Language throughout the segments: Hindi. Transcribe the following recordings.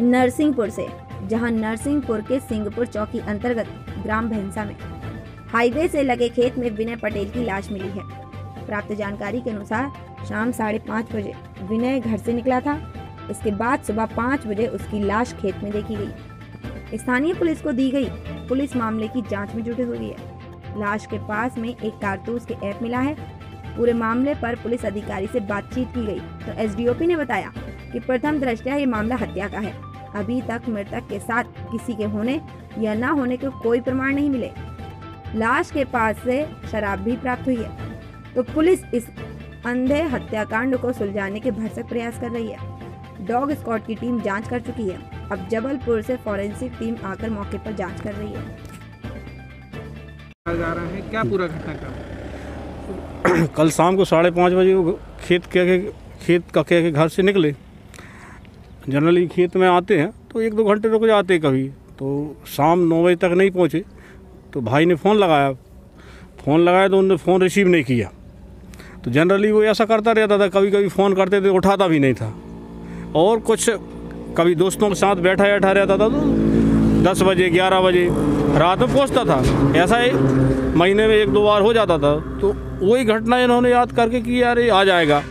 नरसिंहपुर से, जहाँ नरसिंहपुर के सिंहपुर चौकी अंतर्गत ग्राम भैंसा में हाईवे से लगे खेत में विनय पटेल की लाश मिली है। प्राप्त जानकारी के अनुसार, शाम साढ़े पाँच बजे विनय घर से निकला था। इसके बाद सुबह पाँच बजे उसकी लाश खेत में देखी गई। स्थानीय पुलिस को दी गई पुलिस मामले की जाँच में जुटी हुई है। लाश के पास में एक कारतूस के ऐप मिला है। पूरे मामले पर पुलिस अधिकारी से बातचीत की गई। तो एसडीओपी ने बताया कि प्रथम दृष्टया ये मामला हत्या का है। अभी तक मृतक के साथ किसी के होने या न होने के कोई प्रमाण नहीं मिले। लाश के पास से शराब भी प्राप्त हुई है। तो पुलिस इस अंधे हत्याकांड को सुलझाने के भरसक प्रयास कर रही है। डॉग स्क्वाड की टीम जाँच कर चुकी है। अब जबलपुर से फॉरेंसिक टीम आकर मौके पर जाँच कर रही है। जा रहा है। क्या पूरा घटनाक्रम कल शाम को साढ़े पाँच बजे वो खेत के खेत के के घर से निकले। जनरली खेत में आते हैं तो एक दो घंटे रुक जाते कभी। तो शाम नौ बजे तक नहीं पहुँचे तो भाई ने फ़ोन लगाया। फ़ोन लगाया तो उन्होंने फ़ोन रिसीव नहीं किया। तो जनरली वो ऐसा करता रहता था कभी कभी फ़ोन करते थे, उठाता भी नहीं था। और कुछ कभी दोस्तों के साथ बैठा बैठा रहता था तो दस बजे, ग्यारह बजे, रात में पहुँचता था। ऐसा ही महीने में एक दो बार हो जाता था। तो वही घटना इन्होंने याद करके कि यार ये आ जाएगा।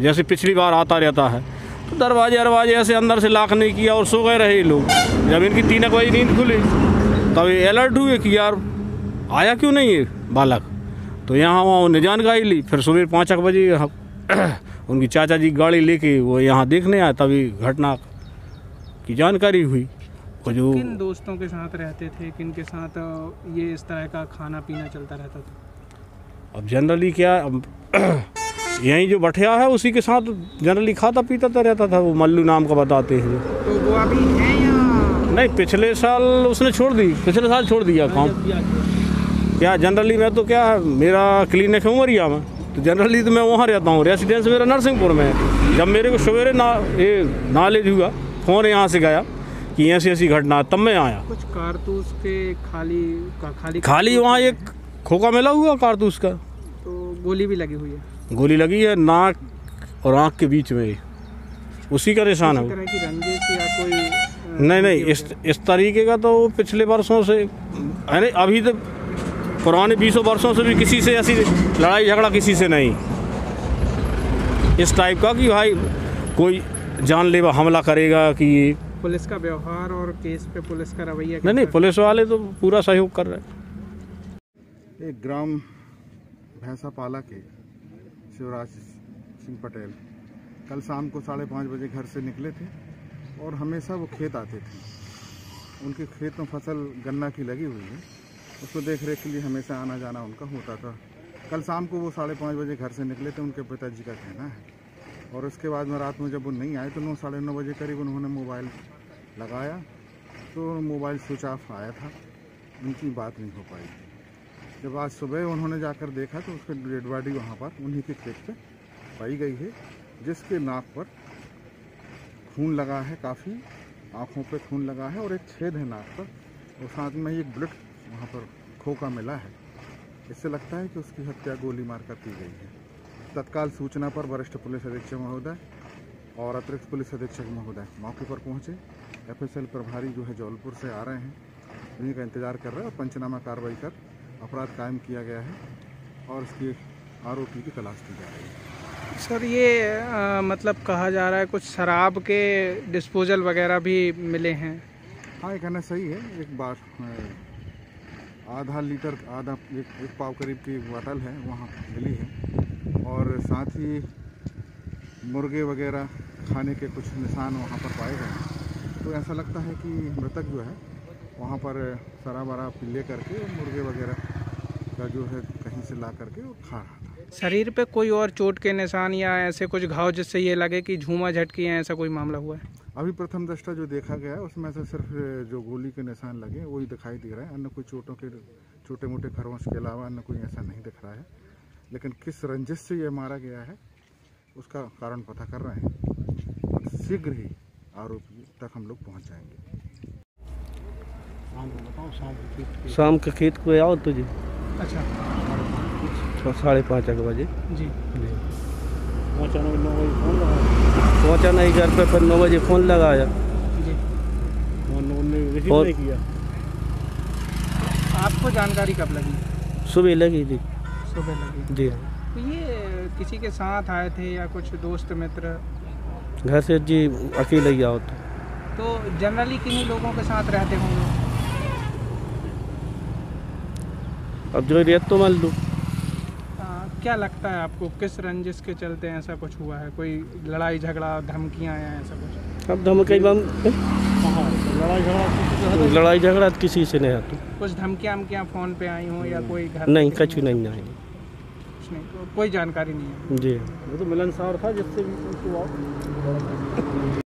जैसे पिछली बार आता रहता है। दरवाजे दरवाजे ऐसे अंदर से लाख नहीं किया और सो गए रहे लोग। जब इनकी तीन एक बजे नींद खुली तब ये अलर्ट हुए कि यार आया क्यों नहीं है बालक? तो यहाँ वहाँ उन्हें जानकारी ली। फिर सुबह पाँच एक बजे उनकी चाचा जी गाड़ी लेके वो यहाँ देखने आए तभी घटना की जानकारी हुई। जो किन दोस्तों के साथ रहते थे? किन के साथ ये इस तरह का खाना पीना चलता रहता था? अब जनरली क्या अब यहीं जो बठिया है उसी के साथ जनरली खाता पीता तो रहता था वो मल्लू नाम का बताते हैं तो वो अभी है या? नहीं पिछले साल उसने छोड़ दी। पिछले साल छोड़ दिया काम। क्या जनरली मैं तो क्या है, मेरा क्लिनिक है उमरिया में तो जनरली तो मैं वहाँ रहता हूँ। रेसिडेंस मेरा नरसिंहपुर में है। जब मेरे को सवेरे ना ये नॉलेज हुआ फ़ोन यहाँ से गया कि ऐसी ऐसी घटना तब मैं आया। कुछ कारतूस के खाली का खाली खाली वहाँ एक खोखा मिला हुआ कारतूस का। गोली भी लगी हुई है। गोली लगी है नाक और आँख के बीच में। उसी का निशान है तरह की रंजिश या कोई नहीं नहीं इस इस तरीके का तो पिछले वर्षों से अरे अभी तो पुराने बीसों वर्षों से भी किसी से ऐसी लड़ाई झगड़ा किसी से नहीं। इस टाइप का कि भाई कोई जानलेवा हमला करेगा कि पुलिस का व्यवहार और केस पे पुलिस का रवैया नहीं नहीं पुलिस वाले तो पूरा सहयोग कर रहे हैं। एक ग्राम भैंसा पाला के शिवराज सिंह पटेल कल शाम को साढ़े पाँच बजे घर से निकले थे और हमेशा वो खेत आते थे। उनके खेत में फ़सल गन्ना की लगी हुई है। उसको देख रेख के लिए हमेशा आना जाना उनका होता था। कल शाम को वो साढ़े पाँच बजे घर से निकले थे, उनके पिताजी का कहना है। और उसके बाद में रात में जब वो नहीं आए तो नौ, साढ़े नौ बजे करीब उन्होंने मोबाइल लगाया तो मोबाइल स्विच ऑफ़ आया था। उनकी बात नहीं हो पाई। जब आज सुबह उन्होंने जाकर देखा तो उसकी डेड बॉडी वहाँ पर, उन्हीं के खेत पे पाई गई है, जिसके नाक पर खून लगा है, काफ़ी आँखों पे खून लगा है और एक छेद है नाक पर, और साथ में एक ब्लड वहाँ पर खोका मिला है। इससे लगता है कि उसकी हत्या गोली मारकर की गई है। तत्काल सूचना पर वरिष्ठ पुलिस अधीक्षक महोदय और अतिरिक्त पुलिस अधीक्षक महोदय मौके पर पहुँचे। एफएसएल प्रभारी जो है जौलपुर से आ रहे हैं, उन्हीं का इंतज़ार कर रहे हैं और पंचनामा कार्रवाई कर अपराध कायम किया गया है और इसकी आरोपी की तलाश की जा रही है। सर ये अ, मतलब कहा जा रहा है कुछ शराब के डिस्पोजल वगैरह भी मिले हैं। हाँ ये कहना सही है। एक बार आधा लीटर आधा एक, एक पाव करीब की बोतल है वहाँ मिली है। और साथ ही मुर्गे वगैरह खाने के कुछ निशान वहाँ पर पाए गए हैं। तो ऐसा लगता है कि मृतक जो है वहाँ पर शराब वराब ले करके मुर्गे वगैरह का जो है कहीं से ला करके वो खा रहा था। शरीर पे कोई और चोट के निशान या ऐसे कुछ घाव जिससे ये लगे कि झूमा झटकी है ऐसा कोई मामला हुआ है? अभी प्रथम दृष्टा जो देखा गया है उसमें से सिर्फ़ जो गोली के निशान लगे वही दिखाई दे रहे हैं। अन्य कोई चोटों के छोटे मोटे खरोंच के अलावा अन्य कोई ऐसा नहीं दिख रहा है। लेकिन किस रंजिश से ये मारा गया है उसका कारण पता कर रहे हैं। शीघ्र ही आरोपी तक हम लोग पहुँच जाएँगे। शाम के खेत को आओ तुझे अच्छा। साढ़े पाँच एक बजे। जी। पहुँचा नहीं घर पे फिर नौ बजे फ़ोन लगाया। जी। और- किया। आपको जानकारी कब लगी? सुबह लगी थी सुबह लगी। जी। तो ये किसी के साथ आए थे या कुछ दोस्त मित्र? घर से जी अकेले ही आओ तो। तो जनरली किन्हीं लोगों के साथ रहते होंगे? अब जो रेत तो मान लूँ। क्या लगता है आपको किस रंजिश के चलते ऐसा कुछ हुआ है? कोई लड़ाई झगड़ा धमकियाँ या ऐसा कुछ? अब धमकी कई बार हाँ लड़ाई झगड़ा किसी से तो किसी से नहीं आती। कुछ धमकियाँ वमकियाँ फ़ोन पे आई हों या कोई घर नहीं कछु नहीं आई। कुछ नहीं को- कोई जानकारी नहीं है। जी। वो तो मिलनसार था जिससे भी कुछ हुआ।